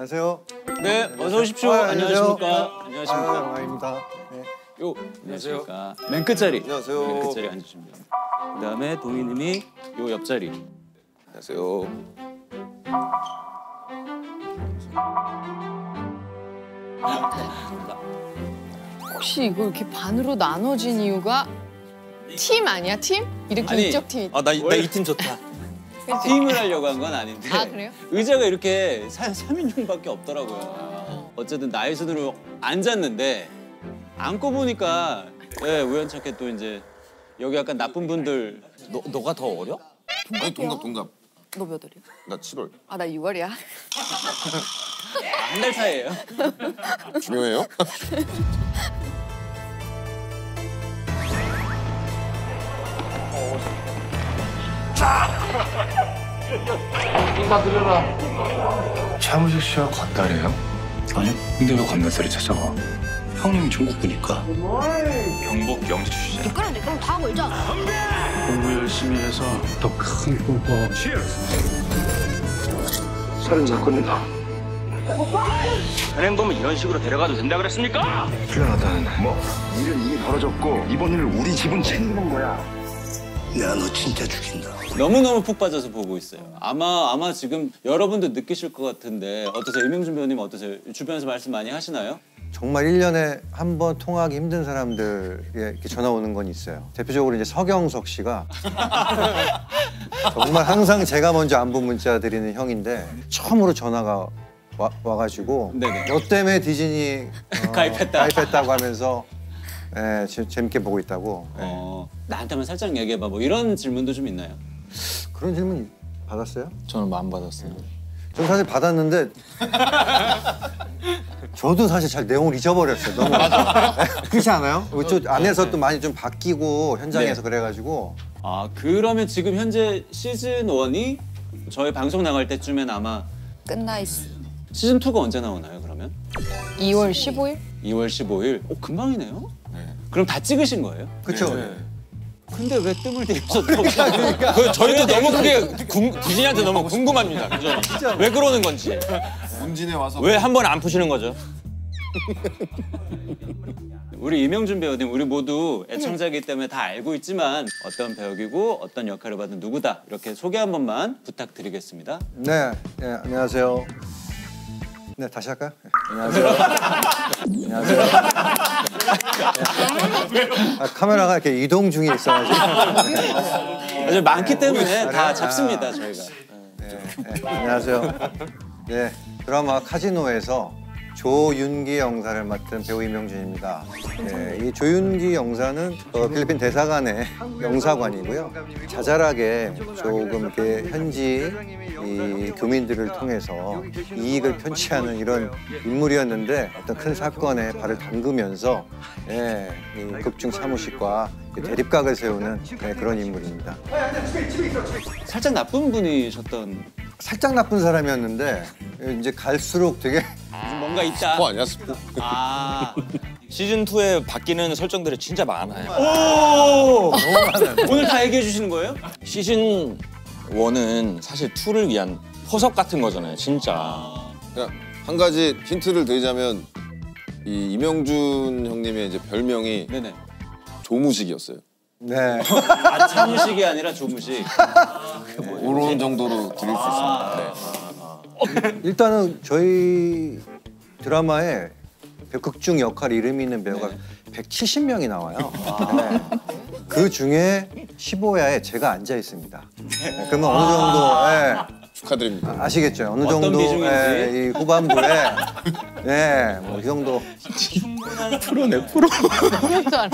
안녕하세요. 네, 어서 오십시오. 아, 안녕하십니까. 안녕하세요. 안녕하십니까. 아, 왕입니다. 네. 요, 안녕하십니까. 맨 끝자리. 안녕하세요. 맨 끝자리 앉으시면 됩니다. 그다음에 동희님이 요 옆자리. 안녕하세요. 혹시 이거 이렇게 반으로 나눠진 이유가 팀 아니야 팀? 이렇게 아니, 이쪽 팀. 아나이팀 좋다. 그치? 팀을 하려고 한 건 아닌데. 아, 그래요? 의자가 이렇게 3인용밖에 없더라고요. 어쨌든 나이 순으로 앉았는데 앉고 보니까 예, 우연찮게 또 이제 여기 약간 나쁜 분들 너 너가 더 어려? 아니 동갑 동갑. 너 몇 월이야? 나 7월. 아 나 6월이야. 한 달 차이예요. 중요해요? 차무식 씨가 건달이에요? 아니요. 근데 왜 건달들이 찾아와? 형님이 중국부니까. 경복 영지 주시자. 그런데 그럼 다 걸자. 공부 열심히 해서 더 큰 꿈꿔. 살인 사건이다. 현행범은 이런 식으로 데려가도 된다 그랬습니까? 풀려나다는 뭐 일은 이미 벌어졌고 이번 일을 우리 집은 책임본 거야. 내가 너 진짜 죽인다. 너무너무 푹 빠져서 보고 있어요. 아마 아마 지금 여러분도 느끼실 것 같은데 어떠세요? 이명준 배우님 어떠세요? 주변에서 말씀 많이 하시나요? 정말 1년에 한 번 통화하기 힘든 사람들에 이렇게 전화 오는 건 있어요. 대표적으로 이제 서경석 씨가 정말 항상 제가 먼저 안부 문자 드리는 형인데 처음으로 전화가 와, 와가지고 네네. 너 때문에 디즈니 어, 가입했다. 가입했다고 하면서 예, 재- 재밌게 보고 있다고 예. 어, 나한테만 살짝 얘기해봐. 뭐 이런 질문도 좀 있나요? 그런 질문 받았어요? 저는 안 받았어요. 전 사실 받았는데 저도 사실 잘 내용을 잊어버렸어요. 너무 그렇지 않아요? 저 안에서 또 많이 좀 바뀌고 현장에서 네. 그래가지고 아 그러면 지금 현재 시즌 1이 저희 방송 나갈 때쯤엔 아마 끝나 있어. 시즌 2가 언제 나오나요? 그러면 2월 15일? 2월 15일. 오 금방이네요. 그럼 다 찍으신 거예요? 그렇죠. 근데 왜 뜸을 들여서 또그 저희도 너무 그게 궁, 디즈니한테 너무 궁금합니다. 그죠? 왜 그러는 건지. 문진에 와서 왜 한 번 안 푸시는 거죠? 우리 이명준 배우님 우리 모두 애청자이기 때문에 다 알고 있지만 어떤 배역이고 어떤 역할을 받은 누구다 이렇게 소개 한 번만 부탁드리겠습니다. 네, 네, 안녕하세요. 네, 다시 할까요? 네, 안녕하세요. 안녕하세요. 네. 아, 카메라가 이렇게 이동 중에 있어가지고. 아주 많기 때문에 다 아. 잡습니다 저희가. 네, 네, 안녕하세요. 네, 드라마 카지노에서 조윤기 영사를 맡은 배우 이명준입니다. 네, 이 조윤기 영사는 어, 필리핀 대사관의 영사관이고요. 자잘하게 조금 이렇게 현지 이 교민들을 통해서 이익을 편취하는 이런 인물이었는데 어떤 큰 사건에 발을 담그면서 예, 이 극중 사무실과 대립각을 세우는 네, 그런 인물입니다. 살짝 나쁜 분이셨던 살짝 나쁜 사람이었는데 이제 갈수록 되게 뭔가 있다. 스포 아니야 스포? 아 시즌 2에 바뀌는 설정들이 진짜 많아요. 오! 오늘 다 얘기해 주시는 거예요? 시즌 1은 사실 2를 위한 포석 같은 거잖아요, 진짜. 그냥 한 가지 힌트를 드리자면 이 이명준 형님의 이제 별명이 네네. 조무식이었어요. 네. 아 차무식이 아니라 조무식. 그런 정도로 드릴 수 있습니다. 네. 일단은 저희 드라마에 극중 역할 이름이 있는 배우가 170명이 나와요. 네. 그 중에 15야에 제가 앉아 있습니다. 네, 그러면 어느 정도 예, 축하드립니다. 아 시겠죠? 어느 어떤 정도. 예, 이 후반부에 네, 뭐이 정도 그럴 줄 알아. 네,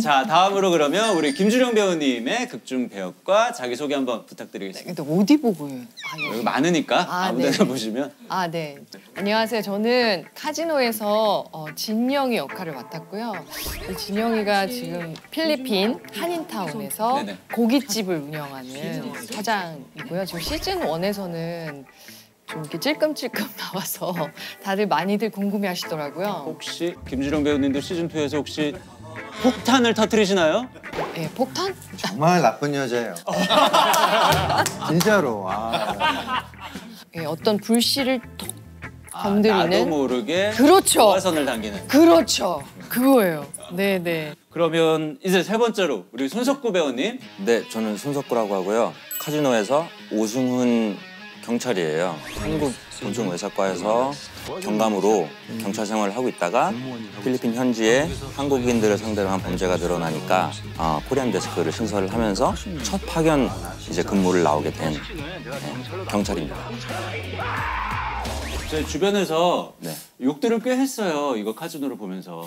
자 다음으로 그러면 우리 김주령 배우님의 극중 배역과 자기 소개 한번 부탁드리겠습니다. 근데 어디 보고 해요? 아, 예. 여기 많으니까 아, 아무데나 네. 보시면. 아, 네. 안녕하세요. 저는 카지노에서 어, 진영이 역할을 맡았고요. 이 진영이가 지금 필리핀 한인타운에서 네네. 고깃집을 운영하는 사장이고요. 지금 시즌 1에서는 좀 이렇게 찔끔찔끔 나와서 다들 많이들 궁금해 하시더라고요. 혹시 김주령 배우님도 시즌 2에서 혹시 폭탄을 터뜨리시나요? 예, 폭탄? 정말 나쁜 여자예요. 진짜로. 아, 예, 어떤 불씨를 톡 아, 건드리는 나도 모르게 그렇죠. 도화선을 당기는. 그렇죠. 그거예요. 네, 네. 그러면 이제 세 번째로 우리 손석구 배우님. 네, 저는 손석구라고 하고요. 카지노에서 오승훈 경찰이에요. 한국 본청 외사과에서 경감으로 경찰 생활을 하고 있다가 필리핀 현지에 한국인들을 상대로 한 범죄가 늘어나니까 어, 코리안 데스크를 신설을 하면서 첫 파견 이제 근무를 나오게 된 네, 경찰입니다. 제 주변에서 네. 욕들을 꽤 했어요. 이거 카지노를 보면서.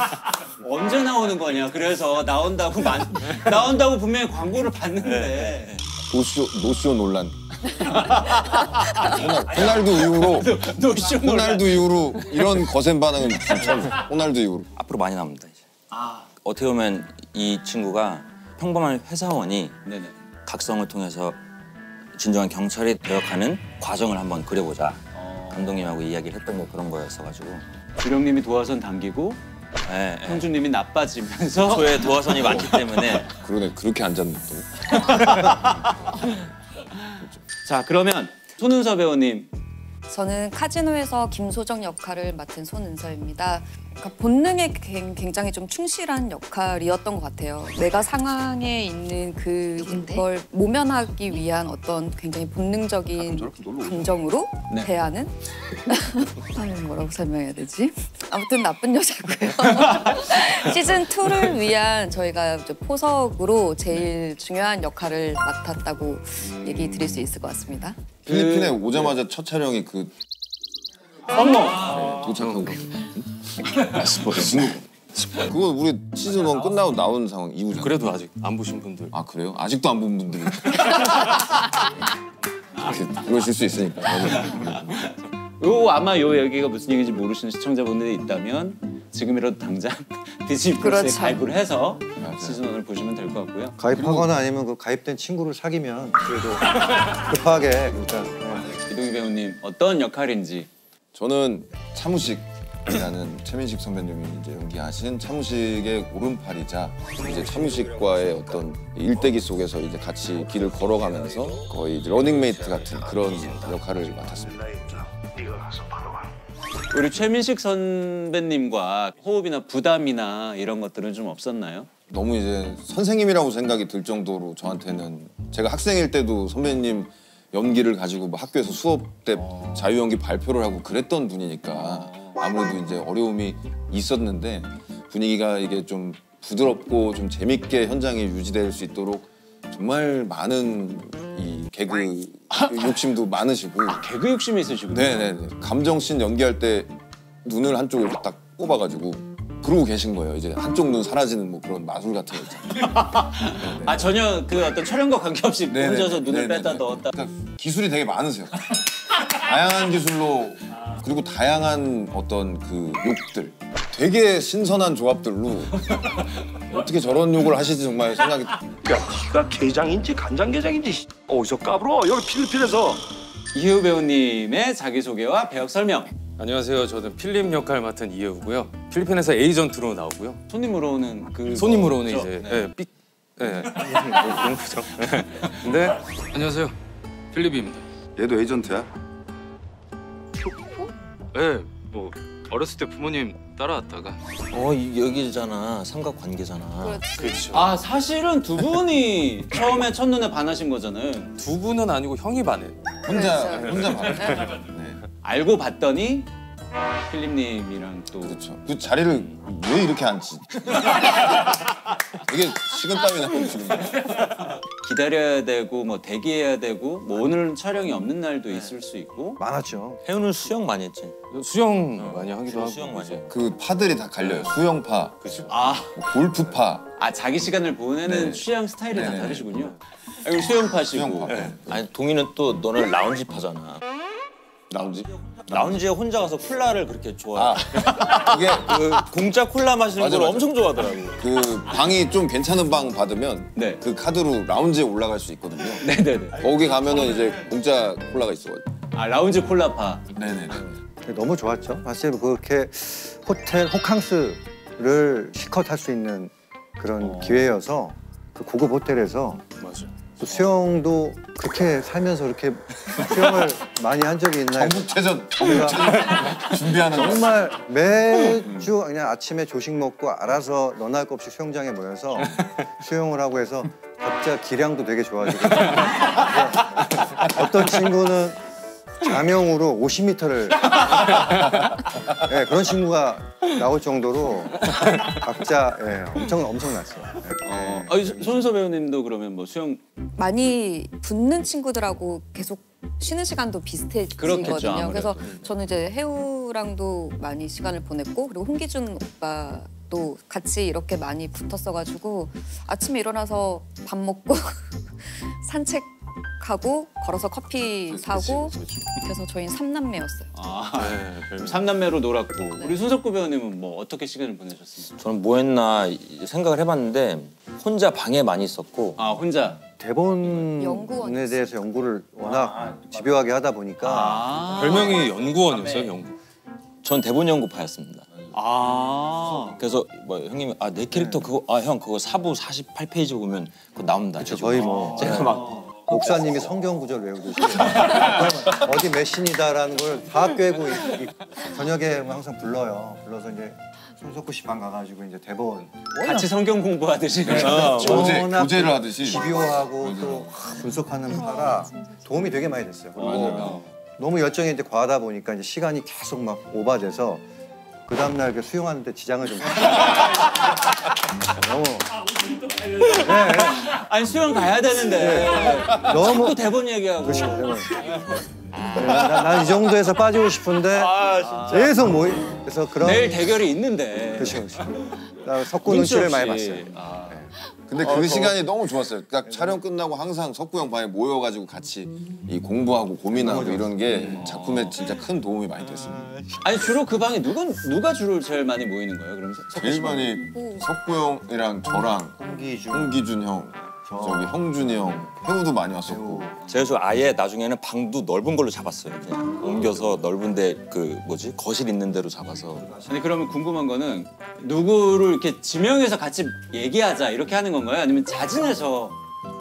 언제 나오는 거냐. 그래서 나온다고 만, 나온다고 분명히 광고를 봤는데. 노쇼 노쇼 논란. 호날- 호날두 이후로. 호날두 이후로 이런 거센 반응은 처음. 호날두 이후로. 앞으로 많이 나옵니다. 이제. 아, 어떻게 보면 이 친구가 평범한 회사원이 네네. 각성을 통해서 진정한 경찰이 되어가는 과정을 한번 그려보자. 어, 감독님하고 이야기를 했던 게 그런 거였어가지고. 주령님이 도화선 당기고 네, 네. 형주님이 나빠지면서 저의 도화선이 많기 때문에 그러네 그렇게 앉았네 또. 자 그러면 손은서 배우님 저는 카지노에서 김소정 역할을 맡은 손은서입니다. 그러니까 본능에 굉- 굉장히 좀 충실한 역할이었던 것 같아요. 내가 상황에 있는 그걸 모면하기 위한 어떤 굉장히 본능적인 감정으로 네. 대하는 뭐라고 설명해야 되지? 아무튼 나쁜 여자고요. 시즌 2를 위한 저희가 포석으로 제일 중요한 역할을 맡았다고 얘기 드릴 수 있을 것 같습니다. 필리핀에 오자마자 첫 촬영이 그 어머 도착한 거. 무슨 그거 우리 시즌 1 끝나고 나온 상황 이후잖아. 그래도 아직 안 보신 분들 아 그래요? 아직도 안본 이렇게 그러실 수 있으니까. 요 아마 요 얘기가 무슨 얘기인지 모르시는 시청자분들이 있다면 지금이라도 당장 디즈니 플러스에 그렇죠. 가입을 해서 맞아요. 시즌 1을 보시면 될 것 같고요. 가입하거나 아니면 그 가입된 친구를 사귀면 그래도 급하게 일단 네. 이동희 배우님 어떤 역할인지 저는 차무식이라는 최민식 선배님이 이제 연기하신 차무식의 오른팔이자 이제 차무식과의 어떤 일대기 속에서 이제 같이 길을 걸어가면서 거의 러닝메이트 같은 그런 역할을 맡았습니다. 우리 최민식 선배님과 호흡이나 부담이나 이런 것들은 좀 없었나요? 너무 이제 선생님이라고 생각이 들 정도로 저한테는 제가 학생일 때도 선배님 연기를 가지고 뭐 학교에서 수업 때 자유 연기 발표를 하고 그랬던 분이니까 아무래도 이제 어려움이 있었는데 분위기가 이게 좀 부드럽고 좀 재밌게 현장이 유지될 수 있도록 정말 많은 이 개그 욕심도 많으시고 개그 욕심이 있으시군요. 네네네 감정씬 연기할 때 눈을 한쪽으로 딱 꼽아가지고 그러고 계신 거예요 이제 한쪽 눈 사라지는 뭐 그런 마술 같은 거 있잖아요 아 전혀 그 어떤 촬영과 관계없이. 혼자서 눈을 네네네. 뺐다 넣었다. 그러니까 기술이 되게 많으세요. 다양한 기술로 그리고 다양한 어떤 그 욕들 되게 신선한 조합들로 어떻게 저런 욕을 하시지 정말 생각이 야, 네가 게장인지 간장게장인지 씨, 어디서 까불어? 여기 필리핀에서 이효 배우님의 자기소개와 배역 설명. 안녕하세요. 저는 필립 역할 맡은 이혜우고요. 필리핀에서 에이전트로 나오고요. 손님으로 오는 그 손님으로 오는? 이제 네. 예, 삑 예. 그런 거죠. 예. 근데 안녕하세요. 필립입니다. 얘도 에이전트야? 예. 뭐 어렸을 때 부모님 따라왔다가 어 이- 여기잖아 삼각 관계잖아. 그렇죠. 아 사실은 두 분이 처음에 첫눈에 반하신 거잖아요. 두 분은 아니고 형이 반해. 혼자. 혼자. 네, 알고 봤더니 필립님이랑 또 그렇죠. 그 자리를 왜 이렇게 앉지? 되게 식은땀이 나요 지금. 기다려야 되고 뭐 대기해야 되고 뭐 오늘 촬영이 없는 날도 있을 수 있고 많았죠. 혜우는 수영 많이 했지. 수영 많이 하기도 하고 수영 많이 해. 그 파들이 다 갈려요. 수영파, 아, 뭐 골프파, 아 자기 시간을 보내는 네네. 취향 스타일이 다 네네네. 다르시군요. 아, 그리고 수영파시고 수영파. 네. 아니 동이는 또 너는 라운지 파잖아. 라운지. 라운지에 혼자 가서 콜라를 그렇게 좋아해. 아 이게 그 공짜 콜라 마시는 맞아, 걸 맞아. 엄청 좋아하더라고. 그 방이 좀 괜찮은 방 받으면 네. 그 카드로 라운지에 올라갈 수 있거든요. 네네네. 거기 가면은 이제 공짜 콜라가 있어가지고. 아 라운지 콜라파. 네네네. 너무 좋았죠. 사실 그렇게 호텔 호캉스를 실컷 할 수 있는 그런 기회여서 그 고급 호텔에서 맞아. 또 수영도 그렇게 살면서 그렇게 수영을 많이 한 적이 있나요? 전국체전 준비하는 정말 매주 그냥 아침에 조식 먹고 알아서 너나 할 것 없이 수영장에 모여서 수영을 하고 해서 각자 기량도 되게 좋아지고 어떤 친구는 자명으로 50m를 네, 그런 친구가 나올 정도로 각자 예, 엄청 엄청났어요. 어, 아, 손서 배우님도 그러면 뭐 수영 많이 붙는 친구들하고 계속 쉬는 시간도 비슷해지거든요. 그래서 저는 이제 해우랑도 많이 시간을 보냈고 그리고 홍기준 오빠도 같이 이렇게 많이 붙었어가지고 아침에 일어나서 밥 먹고 산책 하고 걸어서 커피 사고 그래서 저희는 삼남매였어요. 아, 그럼 삼남매로 놀았고 우리 손석구 배우님은 뭐 어떻게 시간을 보내셨습니까? 저는 뭐 했나 생각을 해봤는데 혼자 방에 많이 있었고 아 혼자 대본에. 대해서 연구를 워낙 집요하게 하다 보니까 아 별명이 연구원이었어요, 연구. 전 대본 연구파였습니다. 아 그래서 뭐 형님이 아내 캐릭터 그거 아 형 그거 사부 48페이지 보면 그거 나온다. 그쵸, 거의 뭐 제가 막 목사님이 성경 구절 외우듯이 어디 몇 신이다라는 걸 다 꿰고 이- 이 저녁에 항상 불러요. 불러서 이제 손석구 씨방 가가지고 이제 대본 같이 성경 공부하듯이 교재 워낙 교재를 하듯이 집요하고 또 분석하는 파라 도움이 되게 많이 됐어요. 맞아요. 너무 열정이 이제 과하다 보니까 이제 시간이 계속 막 오바돼서 그 다음날 그 수영하는데 지장을 좀 아니 수영 가야 되는데 너무 자꾸 대본 얘기하고 난이 정도에서 빠지고 싶은데 계속 모이 그래서 그런 내일 대결이 있는데 그렇죠 그렇죠. 나 석구 눈치를 많이. 봤어요. 아, 근데 그 시간이 너무 좋았어요. 그러니까 촬영 끝나고 항상 석구 형 방에 모여가지고 같이 이 공부하고 고민하고 이런 게 작품에 진짜 큰 도움이 많이 됐습니다. 아니 주로 그 방에 누군 누가 주로 제일 많이 모이는 거예요? 그럼 석구 제일? 많이 석구 형이랑 저랑 홍기준 홍기준 형, 저기 형준이 형, 해우도 많이 왔었고 제가 저 아예 나중에는 방도 넓은 걸로 잡았어요. 그냥 옮겨서 넓은데 그 뭐지 거실 있는 대로 잡아서 아니 그러면 궁금한 거는 누구를 이렇게 지명해서 같이 얘기하자 이렇게 하는 건가요? 아니면 자진해서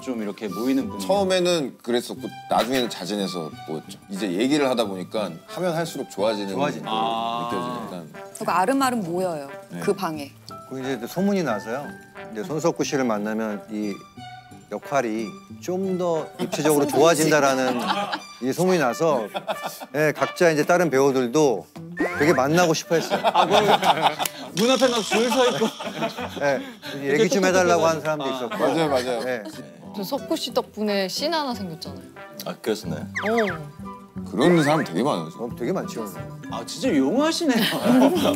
좀 이렇게 모이는 분이 처음에는 그랬었고 나중에는 자진해서 모였죠. 이제 얘기를 하다 보니까 하면 할수록 좋아지는. 게 아. 느껴지니까 그리고 아름아름 모여요. 그 방에. 그 이제 또 소문이 나서요. 이제 손석구 씨를 만나면 이 역할이 좀 더 입체적으로 좋아진다라는 이 소문이 나서 예, 각자 이제 다른 배우들도 되게 만나고 싶어 했어요. 문 앞에 막 줄 서 있고 예, 얘기 좀 해달라고 하는 사람도 있었고. 맞아요, 맞아요. 예, 저 석구 씨 덕분에 씬 하나 생겼잖아요. 아 그랬었나요? 어. 그런 사람 되게 많아요. 어, 되게 많죠. 아 진짜 용하시네요.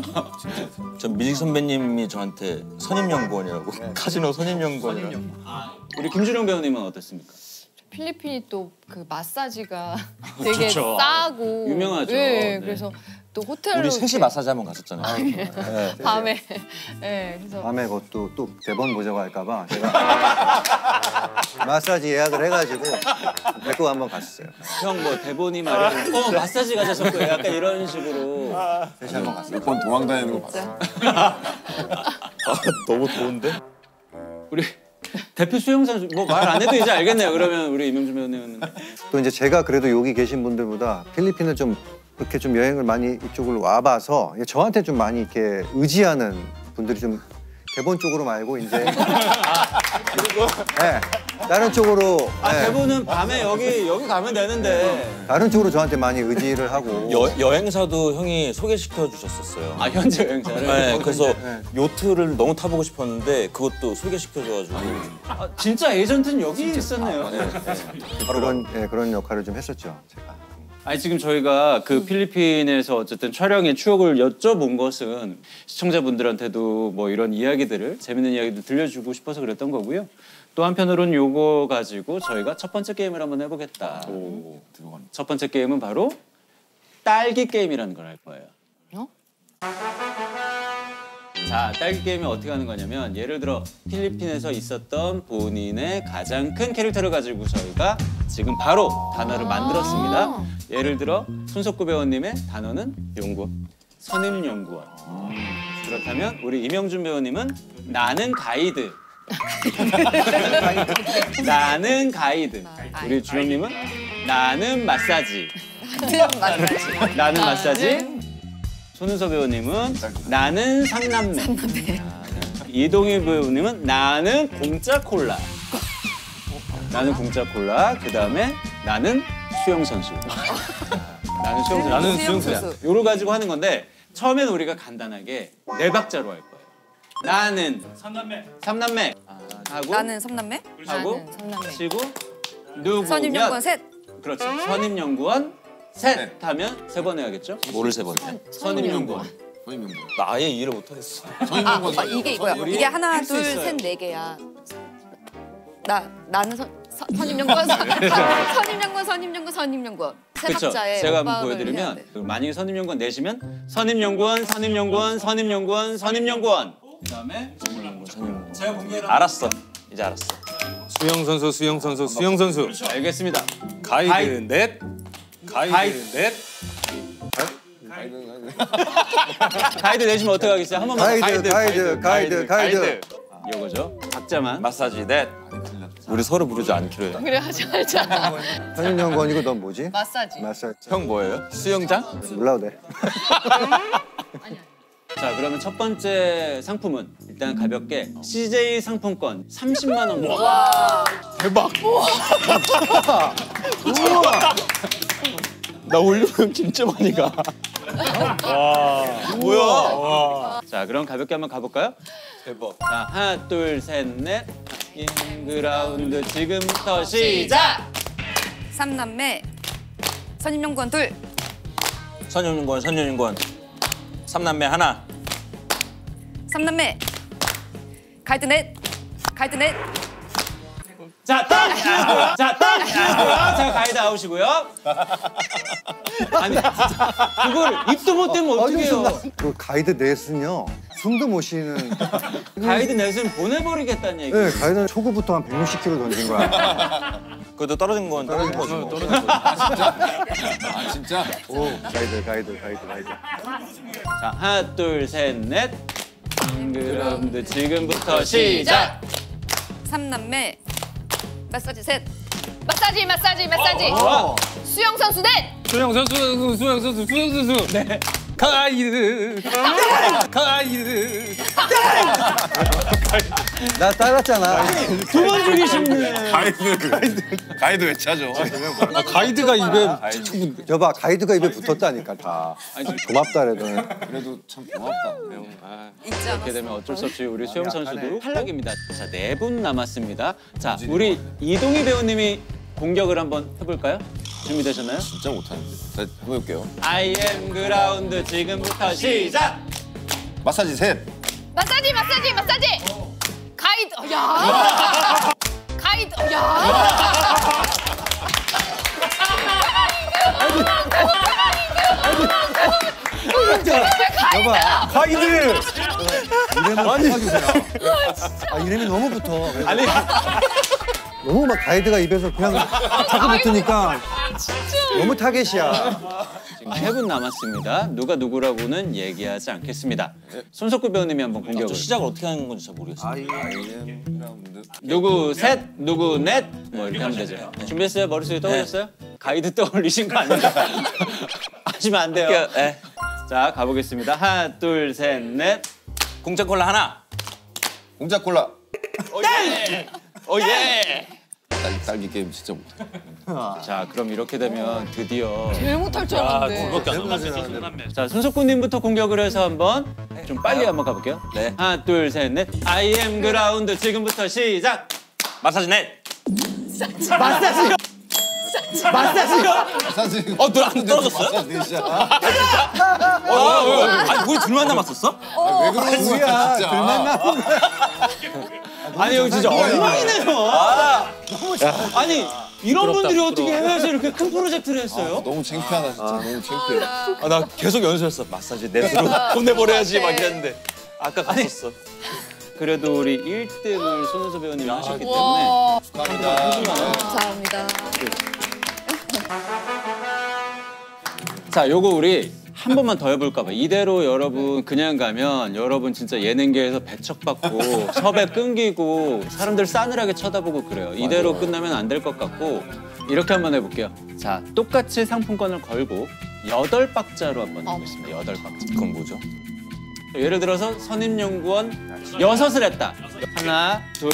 전 미직 선배님이 저한테 선임연구원이라고 카지노 선임연구원이라고 우리 김준영 배우님은 어땠습니까? 필리핀이 또 그 마사지가 되게 싸고 유명하죠. 예, 네. 그래서 또 호텔로 우리 셋이 마사지 한번 갔었잖아요. 네. 밤에 예, 그래서 밤에 그것도 또 대본 보자고 할까봐 제가 마사지 예약을 해가지고 데리고 한번 갔어요. 형 뭐 대본이 말이야. 어 마사지 가자셨고 약간 이런 식으로. 셋이 한번 갔어요. 몇번 도망 다니는 거 봤어요. 너무 더운데? 우리 대표 수영 선수 뭐말 안 해도 이제 알겠네요. 그러면 우리 이명주 배우님은 또 이제 제가 그래도 여기 계신 분들보다 필리핀을 좀 그렇게 좀 여행을 많이 이쪽으로 와봐서 저한테 좀 많이 이렇게 의지하는 분들이 좀 대본 쪽으로 말고 이제 네, 다른 쪽으로 아 네, 대본은 밤에 여기 여기 가면 되는데. 다른 쪽으로 저한테 많이 의지를 하고 여, 여행사도 형이 소개시켜 주셨었어요. 아 현재 여행사를. 네, 그래서 네. 요트를 너무 타보고 싶었는데 그것도 소개시켜 줘가지고 아, 진짜 에이전트는 여기 있었네요. 그런 예, 그런 역할을 좀 했었죠. 제가. 아니 지금 저희가 그 필리핀에서 어쨌든 촬영의 추억을 여쭤본 것은 시청자분들한테도 뭐 이런 이야기들을 재밌는 이야기들 들려주고 싶어서 그랬던 거고요. 또 한편으로는 요거 가지고 저희가 첫 번째 게임을 한번 해보겠다. 들어가네. 첫 번째 게임은 바로 딸기 게임이라는 걸 할 거예요. 어? 자, 딸기 게임이 어떻게 하는 거냐면 예를 들어 필리핀에서 있었던 본인의 가장 큰 캐릭터를 가지고 저희가 지금 바로 단어를 만들었습니다. 예를 들어 손석구 배우님의 단어는 연구원, 선임 연구원. 그렇다면 우리 이명준 배우님은 나는 가이드, 나는 가이드. 우리 주영님은 나는 마사지. 맞아요. 나는 마사지. 손은서 배우님은 나는 삼남매. 아, 이동희 배우님은 나는 공짜 콜라. 나는 공짜 콜라. 그 다음에 나는 수영 선수. 나는 수영 선수. 나는 수영 선수. 요로 가지고 하는 건데 처음에는 우리가 간단하게 네 박자로 할 거예요. 나는 삼남매. 삼남매. 하고 나는 삼남매, 하고 나는 삼남매. 치고 누구면 선임연구원 셋. 그렇죠. 선임연구원 셋 하면 세 번 해야겠죠? 뭐를 세 번째? 선임연구원. 선임연구원. 나 아예 이해를 못하겠어. 선임연구원. 아, 이게 이거야. 이게 하나, 둘. 셋, 네 개야. 나 나는 선, 선, 선임연구원, 선, 선임연구원, 선임연구원, 선임연구원. 세 그렇죠. 제가 한번 보여드리면 만약에 선임연구원 내시면 선임연구원, 선임연구원, 선임연구원, 선임연구원. 그다음에 제가 공개를 알았어. 이제 알았어. 수영 선수, 수영 선수, 수영 선수. 알겠습니다. 가이드, 가이드. 넷. 가이드, 가이드. 넷. 가이드 내시면 어떻게 하겠어요? 한 번만 가이드, 가이드, 가이드, 가이드. 이거죠. 박자만. 마사지 넷. 우리 서로 부르지 않기로 해. 그래 하지 말자. 선임연구원이고 넌 뭐지? 마사지. 마사지. 형 뭐예요? 수영장? 몰라도 돼. 자, 그러면 첫 번째 상품은 일단 가볍게 CJ 상품권 30만 원. 대박. 나 올리면 진짜 많이 가. 뭐야? 자, 그럼 가볍게 한번 가볼까요? 대박. 자, 하나, 둘, 셋, 넷. 인그라운드 지금부터 시작! 삼남매, 선임연구원 둘, 선윤권, 선윤권. 삼남매 하나. 삼남매, 가이드 넷, 가이드 넷. 자, 딱! 치우고요. 자, 딱! 치우고요. 자, 가이드 아웃이고요. 아니, 그걸 입도 못 대면 어떡해요. 그 가이드 넷은요 숨도 못 쉬는. 가이드 넷은 보내버리겠다는 얘기. 네, 가이드는 초구부터 한 160kg 던진 거야. 그것도 떨어진 건 떨어진 거지. 뭐. 아 진짜? 오, 가이드, 가이드, 가이드, 가이드. 자, 하나, 둘, 셋, 넷. 인그라운드 지금부터 시작! 삼남매, 마사지 셋, 마사지, 마사지, 마사지. 와! 수영 선수 넷. 수영 선수, 수영 선수, 수영 선수. 네. 가이드. 가이드. 나 따랐잖아. 두 번 죽이시네. 가이드. 가이드 왜 찾아? 아, 가이드가 입에 저봐, 가이드가 입에 붙었다니까 다. 고맙다 그래도. 그래도 참 고맙다. 있지 이렇게. 되면 어쩔 수 없이 우리 수영. 선수도 탈락입니다. 자, 네 분 남았습니다. 자, 우리 이동희 배우님이 공격을 한번 해볼까요? 준비되셨나요? 진짜 못하는데. 자, 한번 해볼게요. I am 그라운드 지금부터 시작! 마사지 셋. 마사지, 마사지, 마사지. 가이드. 어, 야. 가이드. 어, 야. 여봐, 가이드! 이름을 붙여주세요. 아, 이름이 너무 붙어. 아니, 너무 막 가이드가 입에서 그냥 자꾸 붙으니까 너무 타겟이야. 지금 세 분 남았습니다. 누가 누구라고는 얘기하지 않겠습니다. 손석구 배우님이 한번 공격을. 시작을 어떻게 하는 건지 잘 모르겠어. 라운드. 누구 셋, 누구 넷, 뭐 이렇게 하면 되죠. 준비했어요? 머릿속에 떠올렸어요? 가이드 떠올리신 거 아니에요? 하시면 안 돼요. 예. 자, 가보겠습니다. 하나, 둘, 셋, 넷. 공짜 콜라 하나. 공짜 콜라. 오 예. 딸기, 딸기 게임 진짜 못해. 자, 그럼 이렇게 되면 드디어 제일 못할 줄 알았는데. 안 남았어. 자, 손석구님부터 공격을 해서 한번 좀 빨리 한번 가볼게요. 네. 하나, 둘, 셋, 넷. I am 그라운드 지금부터 시작. 마사지 넷. 마사지요. 마사지요. 마사지. 어, 너안 떨어졌어요? 마사지 넷이야. 어, 어, 어. 아니 우리 둘만 남았었어? 왜 그러는 거야 진짜. 아니 형 진짜 엉망이네요. 아니 이런 분들이 어떻게 해외에서 이렇게 큰 프로젝트를 했어요? 너무 창피하다 진짜. 너무 창피해. 아, 나 계속 연습했어. 마사지 넷으로 보내버려야지 막 이랬는데 아까 갔었어. 그래도 우리 1등을 손은서 배우님이 하셨기 때문에 와. 감사합니다. 자 요거 우리 한 번만 더 해볼까 봐. 이대로 여러분 그냥 가면 여러분 진짜 예능계에서 배척받고 섭외 끊기고 사람들 싸늘하게 쳐다보고 그래요. 이대로 끝나면 안 될 것 같고 이렇게 한번 해볼게요. 자, 똑같이 상품권을 걸고 여덟 박자로 한번 해보겠습니다. 여덟 박자. 그건 뭐죠? 예를 들어서 선임연구원 여섯을 했다. 하나, 둘,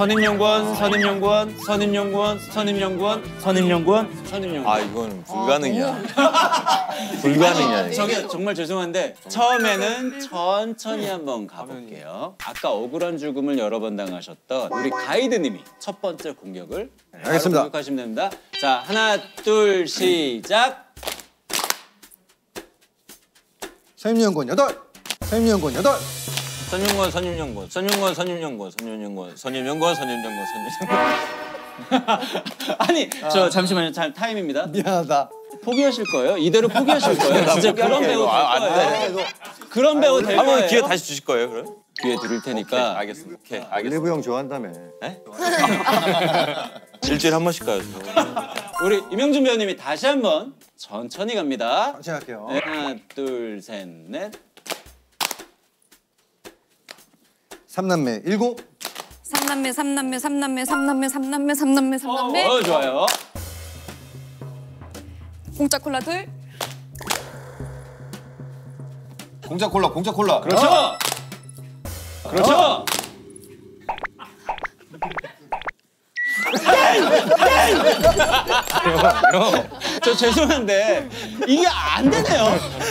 선임연구원, 선임연구원, 선임연구원, 선임연구원, 선임연구원, 선임연구원. 아 이건 불가능이야. 불가능이야. 이거. 저기 정말 죄송한데 처음에는 천천히 한번 가볼게요. 아까 억울한 죽음을 여러 번 당하셨던 우리 가이드님이 첫 번째 공격을 알겠습니다. 공격하시면 됩니다. 자 하나 둘 시작. 선임연구원 여덟. 선임연구원 여덟. 선임연구원, 선임연구원, 선임연구원, 선임연구원, 선임연구원, 선임연구원, 선임연구원, 선임연구원. 아니 저 잠시만요. 잘 타임입니다. 미안하다. 포기하실 거예요? 이대로 포기하실 거예요? 진짜 그런 배우 될 거예요? 그런 배우 될 한번 거예요? 기회 다시 주실 거예요, 그럼? 기회 드릴 테니까 알겠습니다. 오케이, 알겠습니다. 알리브 형 좋아한다며. 일주일에 한 번씩 가요. 저. 우리 임영준 배우님이 다시 한번 천천히 갑니다. 천천히 할게요. 네, 하나, 둘, 셋, 넷. 삼남매 일곱. 삼남매 삼남매 삼남매 삼남매 삼남매 삼남매 삼남매 어, 좋아요. 공짜 콜라 둘 공짜 콜라 공짜 콜라. 그렇죠. 그렇죠. 저 죄송한데 이게 안 되네요.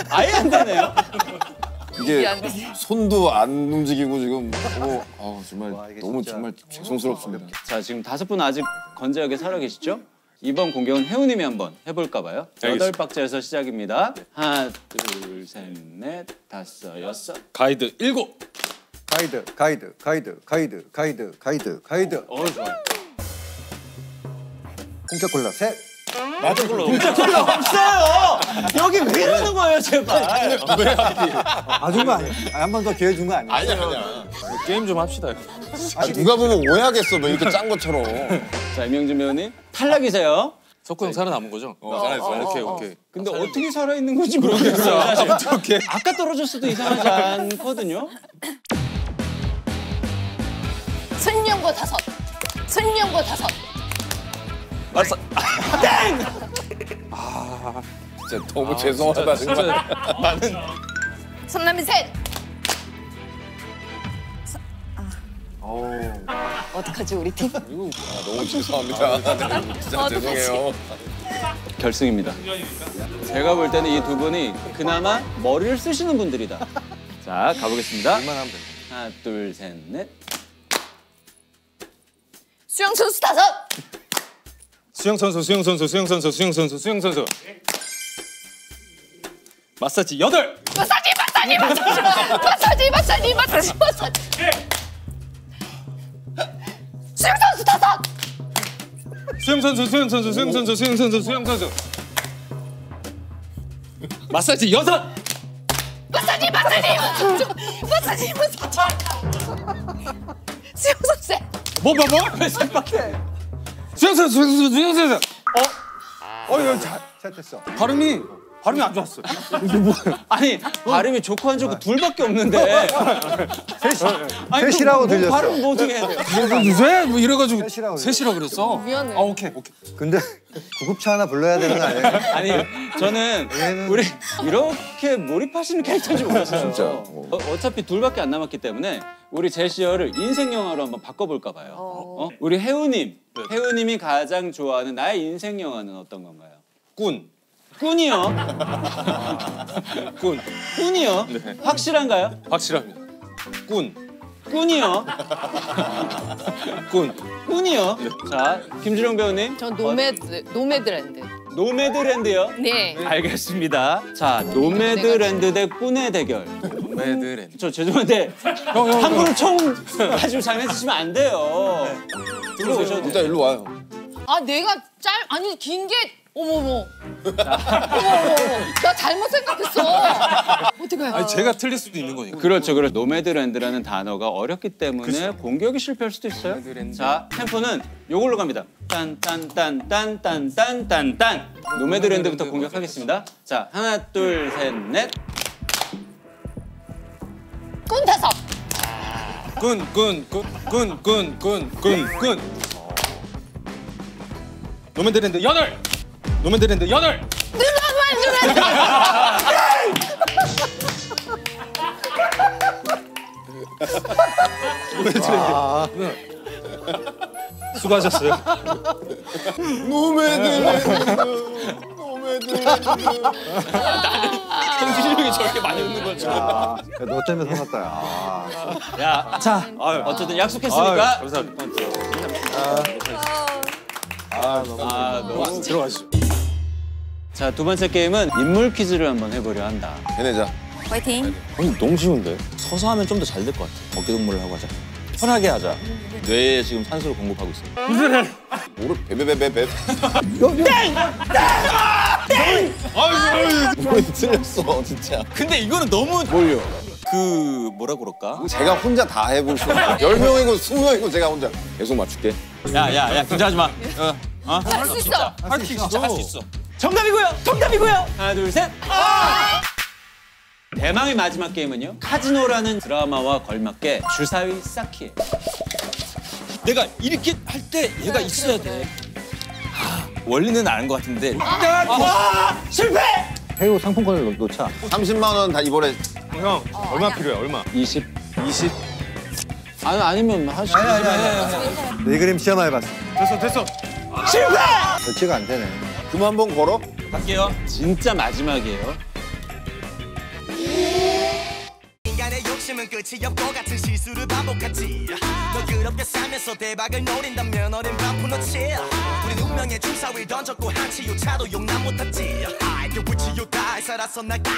아예 안 되네요. 이게. 손도 안 움직이고 지금 어, 아, 정말 와, 너무 진짜 정말 죄송스럽습니다. 자 지금 다섯 분 아직 건재하게 살아 계시죠? 이번 공격은 혜우님이 한번 해볼까 봐요. 여덟 박자에서 시작입니다. 하나, 둘, 셋, 넷, 다섯, 여섯. 가이드 일곱. 가이드 가이드 가이드 가이드 가이드 가이드 가이드. 어 좋아요. 공짜 콜라 셋. 진짜 콜라 없어요. 여기 왜 이러는 거예요, 제발. 아준 거 아니야? 한 번 더 기회 준 거 아니야? 아니야 아니야. 게임 좀 합시다. 아, 누가 보면 오해하겠어 뭐 이렇게 짠 것처럼. 자 임영준 배우님 탈락이세요. 석구 형 살아남은 거죠? 어, 잘했어. 오케이 오케이. 근데 어떻게 살아 있는 건지 모르겠어요. 사실. 아까 떨어졌어도 이상하지 않거든요. 손님연구 다섯. 손님연구 다섯. 알았어. 진짜 너무 죄송하다 진짜. 삼남매 셋. 어떡하지 우리 팀? 너무 죄송합니다. 진짜 죄송해요. 결승입니다. 제가 볼 때는 이 두 분이 그나마 머리를 쓰시는 분들이다. 자 가보겠습니다. 하나 둘 셋 넷. 수영 선수 다섯. 수영 선수, 수영 선수, 수영 선수, 수영 선수, 수영 선수. 마사지 여덟. 마사지 마사지 마사지 마사지 마사지 마사지 마사지. 수영 선수 다섯. 수영 선수, 수영 선수, 수영 선수, 수영 선수, 수영 선수. 마사지 여섯. 마사지 마사지 마사지 마사지. 수영 선수 셋. 뭐뭐 뭐? 수영 선수, 수영 선수, 수영 선수. 어 이거 잘 잘했어. 발음이 발음이 안 좋았어. 아니 발음이 좋고 안 좋고 둘밖에 없는데. 아니, 셋이라고 그 뭐, 들렸어. 발음 뭐 어떻게 해야 돼? 왜? 뭐 이래가지고 셋이라고 셋이라 그랬어. 미안해. 아 오케이 오케이. 근데 구급차 하나 불러야 되는 거 아니에요? 아니 저는 우리 이렇게 몰입하시는 캐릭터인지 몰랐어요. 진짜. 어, 어차피 둘밖에 안 남았기 때문에 우리 제시어를 인생 영화로 한번 바꿔볼까 봐요. 어? 우리 혜우님, 혜우님이 가장 좋아하는 나의 인생 영화는 어떤 건가요? 꾼. 꾼이요. 꾼. 꾼이요. 확실한가요? 확실합니다. 꾼. 꾼이요. 꾼. 꾼이요. 자, 김준영 배우님. 전 노매드 노매드랜드. 노매드랜드요. 네. 알겠습니다. 자, 노매드랜드 대 꾼의 대결. 매드랜. 저 죄송한데 함부로 총 가지고 장난치시면 안 돼요. 들어오셔도 돼요. 일단 일로 와요. 아 내가 짧 아니 긴 게 어머머 나 잘못 생각했어. 어떻게 아니 제가 틀릴 수도 있는 거니까. 그렇죠, 그렇죠. 노매드랜드라는 단어가 어렵기 때문에 공격이 실패할 수도 있어요. 자, 템포는 요걸로 갑니다. 딴딴딴딴딴딴딴딴. 노매드랜드부터 공격하겠습니다. 자, 하나, 둘, 셋, 넷. 꾼타석. 끈끈끈끈끈끈끈끈 노맨드랜드 여덟 노맨드랜드 여덟 수고하셨어요. 정신력이 저렇게 많이 웃는 거죠. 아, 너 때문에 속았다. 아. 야, 자, 어쨌든 약속했으니까. 아유, 감사합니다. 아, 너무. 들어가시죠. 자, 두 번째 게임은 인물 퀴즈를 한번 해보려 한다. 해내자. 화이팅. 아니, 너무 쉬운데? 서서 하면 좀 더 잘 될 것 같아. 어깨 동무를 하고 하자. 편하게 하자. 뇌에 지금 산소를 공급하고 있어. 오르 베베베베베. 땡! 틀렸어 진짜. 근데 이거는 너무 뭘요? 그 뭐라 그럴까? 제가 혼자 다 해볼 수 없어. 열 명이고 스무 명이고 제가 혼자 계속 맞출게. 야야 야 긴장하지 마. 어? 어? 할수 있어. 할 수 있어. 할 수 있어. 정답이고요. 정답이고요. 하나, 둘, 셋. 아! 대망의 마지막 게임은요. 카지노라는 드라마와 걸맞게 주사위 쌓기예요. 내가 이렇게 할 때 얘가 있어야 돼. 아, 원리는 아는 것 같은데 해우 상품권을 놓- 놓자. 30만 원 다 이번에 형 얼마 필요해? 얼마? 20. 20. 아니, 아니면 하시죠. 이 그림 시험 해봤어. 됐어 됐어. 결제가 안 되네. 금 한 번 걸어? 갈게요. 진짜 마지막이에요. 인간의 욕심은 끝이 없고 같은 실수를 반복하지 너 그렇게 살면서 대박을 노린다면 어린 반푼어치 우린 운명의 주사위를 던졌고 한치 요 차도 용납 못했지 I can reach you die 살아서 날 까.